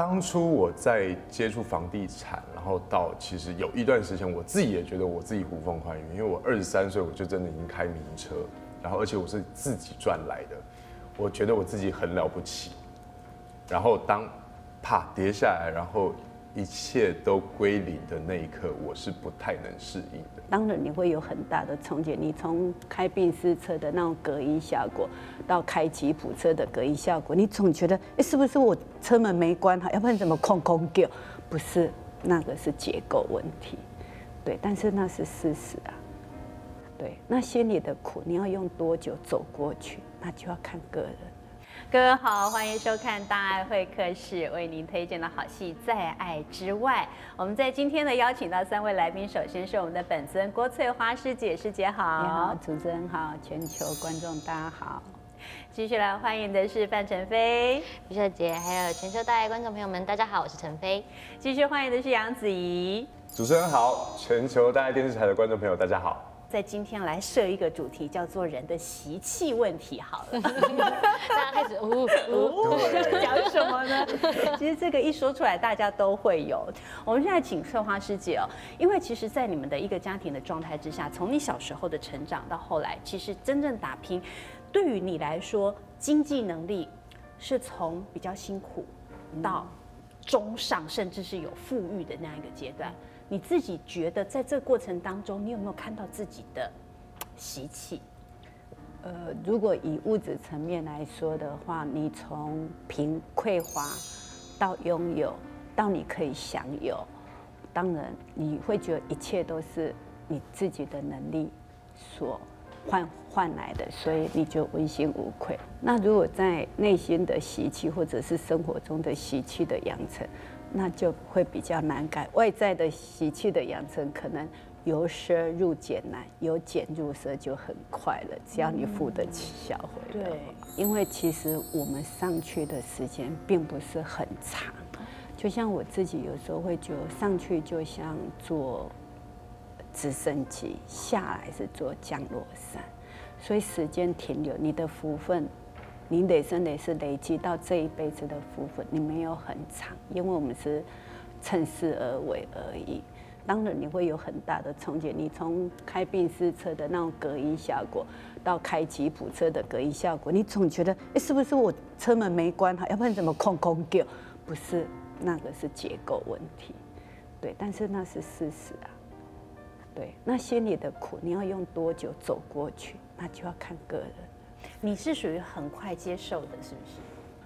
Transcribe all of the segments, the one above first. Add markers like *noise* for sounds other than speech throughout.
当初我在接触房地产，然后到其实有一段时间，我自己也觉得我自己呼风唤雨，因为我二十三岁我就真的已经开名车，然后而且我是自己赚来的，我觉得我自己很了不起。然后当啪跌下来，然后一切都归零的那一刻，我是不太能适应的。当然你会有很大的冲击，你从开宾士车的那种隔音效果，到开吉普车的隔音效果，你总觉得，哎，是不是我车门没关好，要不然怎么空空掉？不是，那个是结构问题，对，但是那是事实啊，对，那心里的苦，你要用多久走过去，那就要看个人。各位好，欢迎收看《大爱会客室》，为您推荐的好戏《在爱之外》。我们在今天呢邀请到三位来宾，首先是我们的本尊郭翠花师姐，师姐好，你好，主持人好，全球观众大家好。继续来欢迎的是范晨飞，毕秀杰，还有全球大爱观众朋友们，大家好，我是陈飞。继续欢迎的是杨子怡，主持人好，全球大爱电视台的观众朋友大家好。在今天来设一个主题，叫做人的习气问题。好了，*laughs* 大家开始呜呜，*laughs* 要讲什么呢？*laughs* 其实这个一说出来，大家都会有。我们现在请翠花师姐哦，因为其实，在你们的一个家庭的状态之下，从你小时候的成长到后来，其实真正打拼，对于你来说，经济能力是从比较辛苦到中上，甚至是有富裕的那样一个阶段。你自己觉得，在这过程当中，你有没有看到自己的习气？呃，如果以物质层面来说的话，你从贫匮乏到拥有，到你可以享有，当然你会觉得一切都是你自己的能力所换换来的，所以你就问心无愧。那如果在内心的习气，或者是生活中的习气的养成，那就会比较难改，外在的习气的养成，可能由奢入俭难，由俭入奢就很快了。只要你付得起小回的对，因为其实我们上去的时间并不是很长，就像我自己有时候会觉得上去就像坐直升机，下来是坐降落伞，所以时间停留，你的福分。你累生累世累积到这一辈子的福分，你没有很长，因为我们是趁势而为而已。当然你会有很大的冲击，你从开宾士车的那种隔音效果，到开吉普车的隔音效果，你总觉得，哎，是不是我车门没关好，*laughs* 要不然怎么空空掉？不是，那个是结构问题。对，但是那是事实啊。对，那心里的苦，你要用多久走过去，那就要看个人。你是属于很快接受的，是不是？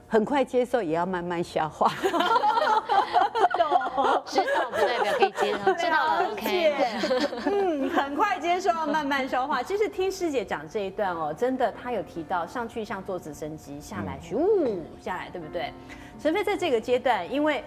很快接受也要慢慢消化。*laughs* 知道不代表可以接受，*laughs* 知道了 OK。嗯，很快接受，要慢慢消化。*laughs* 其实听师姐讲这一段哦，真的，她有提到上去像坐直升机，下来去呜下来，对不对？陈飞在这个阶段，因为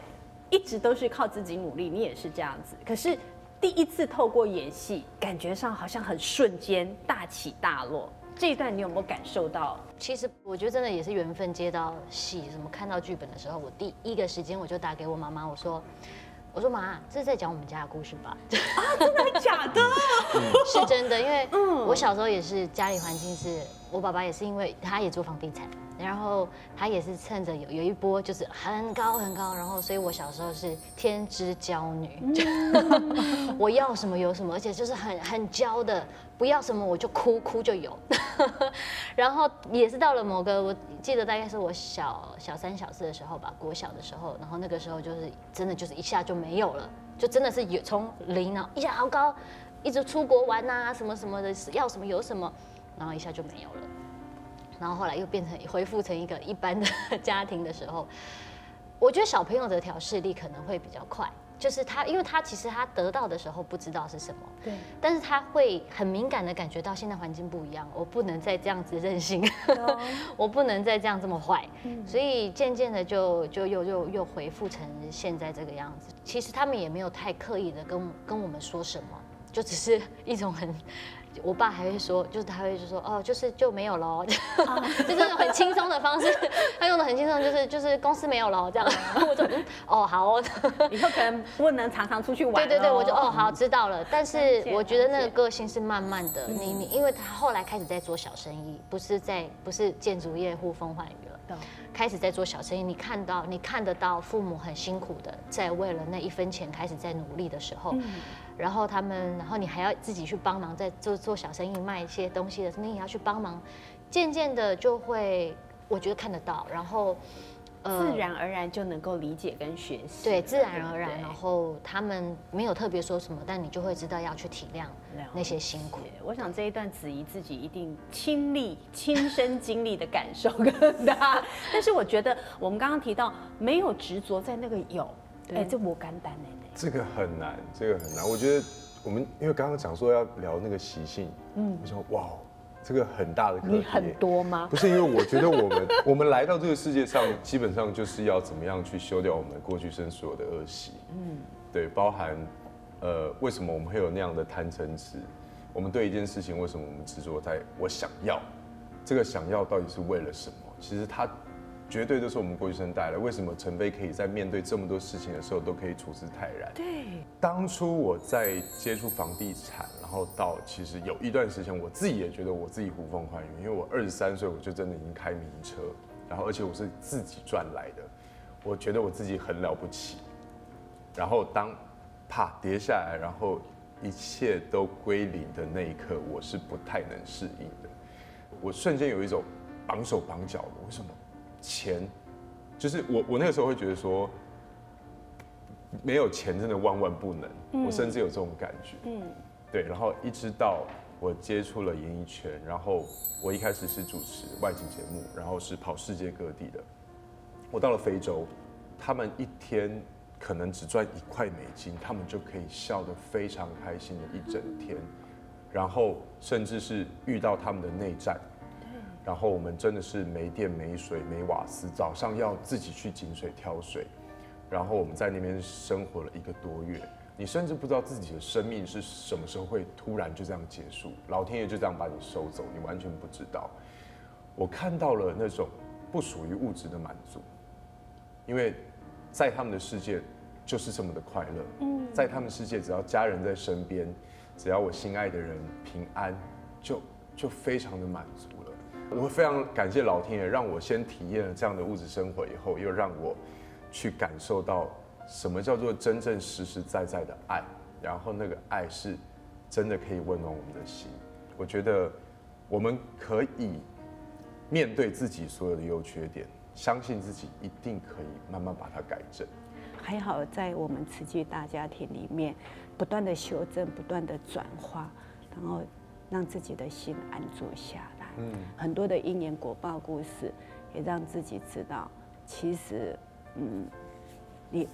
一直都是靠自己努力，你也是这样子。可是第一次透过演戏，感觉上好像很瞬间大起大落。这一段你有没有感受到？其实我觉得真的也是缘分，接到戏什么看到剧本的时候，我第一个时间我就打给我妈妈，我说：“我说妈，这是在讲我们家的故事吧？”啊，真的假的？*laughs* 是真的，因为我小时候也是家里环境是，我爸爸也是因为他也做房地产。然后他也是趁着有有一波就是很高很高，然后所以我小时候是天之娇女，*laughs* 我要什么有什么，而且就是很很娇的，不要什么我就哭哭就有。*laughs* 然后也是到了某个我记得大概是我小小三小四的时候吧，国小的时候，然后那个时候就是真的就是一下就没有了，就真的是有从零啊一下好高，一直出国玩啊什么什么的，要什么有什么，然后一下就没有了。然后后来又变成恢复成一个一般的 *laughs* 家庭的时候，我觉得小朋友的调试力可能会比较快，就是他，因为他其实他得到的时候不知道是什么，对，但是他会很敏感的感觉到现在环境不一样，我不能再这样子任性，*laughs* 我不能再这样这么坏，所以渐渐的就就又又又恢复成现在这个样子。其实他们也没有太刻意的跟跟我们说什么，就只是一种很。我爸还会说，就是他会就说哦，就是就没有了，*laughs* 就这种很轻松的方式，他用的很轻松，就是就是公司没有了这样。*laughs* 我就哦好哦，以后可能不能常常出去玩。对对对，我就哦好知道了。但是我觉得那个个性是慢慢的，你你因为他后来开始在做小生意，不是在不是建筑业呼风唤雨了，开始在做小生意。你看到你看得到父母很辛苦的在为了那一分钱开始在努力的时候。然后他们，然后你还要自己去帮忙，在做做小生意，卖一些东西的时候，你也要去帮忙。渐渐的就会，我觉得看得到，然后，自然而然就能够理解跟学习。对，自然而然。然后他们没有特别说什么，但你就会知道要去体谅那些辛苦。我想这一段子怡自己一定亲历、亲身经历的感受更大。但是我觉得我们刚刚提到没有执着在那个有，哎，这我敢担呢。这个很难，这个很难。我觉得我们因为刚刚讲说要聊那个习性，嗯，我说哇，这个很大的课题。你很多吗？不是，因为我觉得我们 *laughs* 我们来到这个世界上，基本上就是要怎么样去修掉我们过去生所有的恶习。嗯，对，包含呃，为什么我们会有那样的贪嗔痴？我们对一件事情，为什么我们执着在我想要？这个想要到底是为了什么？其实它。绝对都是我们郭医生带来。为什么陈飞可以在面对这么多事情的时候都可以处之泰然？对，当初我在接触房地产，然后到其实有一段时间，我自己也觉得我自己呼风唤雨，因为我二十三岁我就真的已经开名车，然后而且我是自己赚来的，我觉得我自己很了不起。然后当啪跌下来，然后一切都归零的那一刻，我是不太能适应的。我瞬间有一种绑手绑脚的，为什么？钱，就是我，我那个时候会觉得说，没有钱真的万万不能。我甚至有这种感觉。嗯，对。然后一直到我接触了演艺圈，然后我一开始是主持外景节目，然后是跑世界各地的。我到了非洲，他们一天可能只赚一块美金，他们就可以笑得非常开心的一整天。然后甚至是遇到他们的内战。然后我们真的是没电没水没瓦斯，早上要自己去井水挑水，然后我们在那边生活了一个多月，你甚至不知道自己的生命是什么时候会突然就这样结束，老天爷就这样把你收走，你完全不知道。我看到了那种不属于物质的满足，因为在他们的世界就是这么的快乐，嗯，在他们世界只要家人在身边，只要我心爱的人平安，就就非常的满足。我非常感谢老天爷，让我先体验了这样的物质生活，以后又让我去感受到什么叫做真正实实在在的爱，然后那个爱是真的可以温暖我们的心。我觉得我们可以面对自己所有的优缺点，相信自己一定可以慢慢把它改正。还好在我们慈济大家庭里面，不断的修正，不断的转化，然后让自己的心安住下。嗯，很多的因缘果报故事，也让自己知道，其实，嗯，你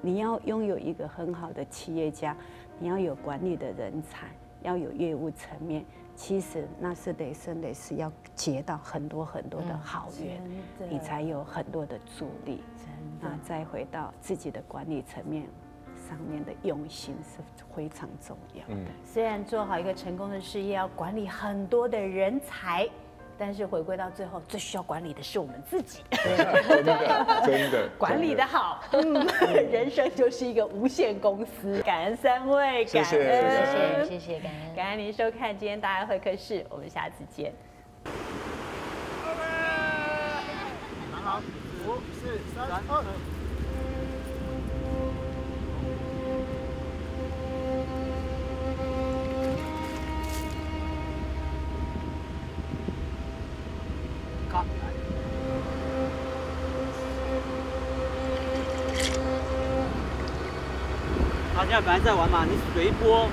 你要拥有一个很好的企业家，你要有管理的人才，要有业务层面，其实那是得生得是要结到很多很多的好缘，你才有很多的助力。那再回到自己的管理层面。上面的用心是非常重要的。虽然做好一个成功的事业要管理很多的人才，但是回归到最后，最需要管理的是我们自己。真的，真的，*laughs* 管理的好，嗯，*laughs* 人生就是一个无限公司。感恩三位，感恩，谢谢，谢谢，感恩，感恩您收看今天大爱会客室，我们下次见。好，五、四、三、二。现在本来在玩嘛，你随波，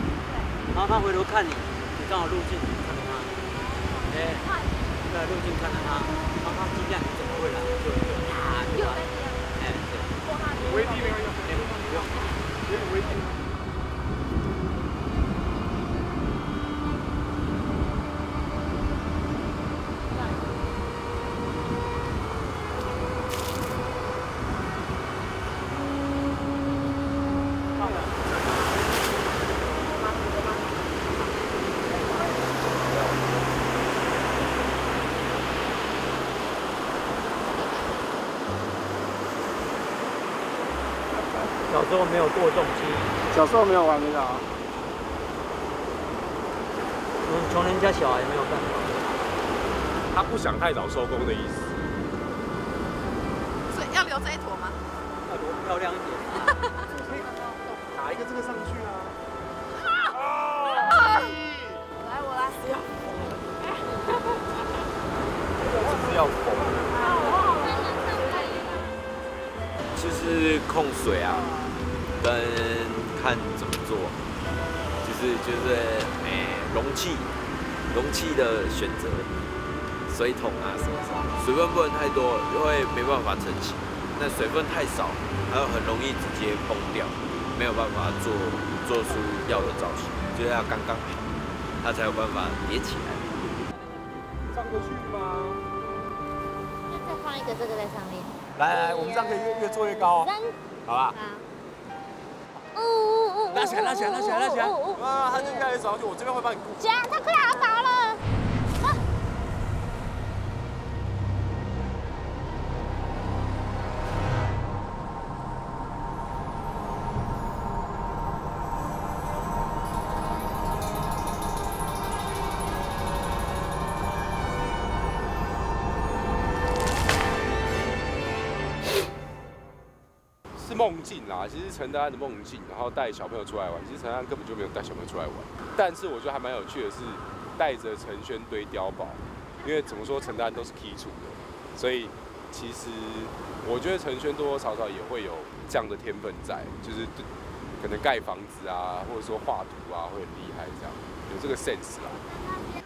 然后他回头看你，你刚好路径看到他，哎，在路径看到他，然后他听见你怎么会来，就就啊就来，哎，对，微信没有用，不用，不用微低。小时候没有过重机，小时候没有玩这个啊，穷穷人家小孩没有办法。他不想太早收工的意思。所以要留这一坨吗？要多漂亮一点。*laughs* 打一个这个上去啊！来，我来。*laughs* 是要缝。就是控水啊，跟看怎么做，就是就是诶、容器容器的选择，水桶啊什么什么，水分不能太多，因为没办法成型；那水分太少，它又很容易直接崩掉，没有办法做做出要的造型，就是要刚刚好，它才有办法叠起来。上得去吗？那再放一个这个在上面。来来，我们这样可以越越做越高哦，好吧？呜呜呜！拉起来，拉起来，拉起来，拉起来！啊，他就越来越走上去，我这边会帮你顾。这样它快要倒了。梦境啦，其实陈德安的梦境，然后带小朋友出来玩，其实陈德安根本就没有带小朋友出来玩。但是我觉得还蛮有趣的是，带着陈轩堆碉堡，因为怎么说陈德安都是 key 出的，所以其实我觉得陈轩多多少少也会有这样的天分在，就是可能盖房子啊，或者说画图啊会很厉害这样，有这个 sense 啦。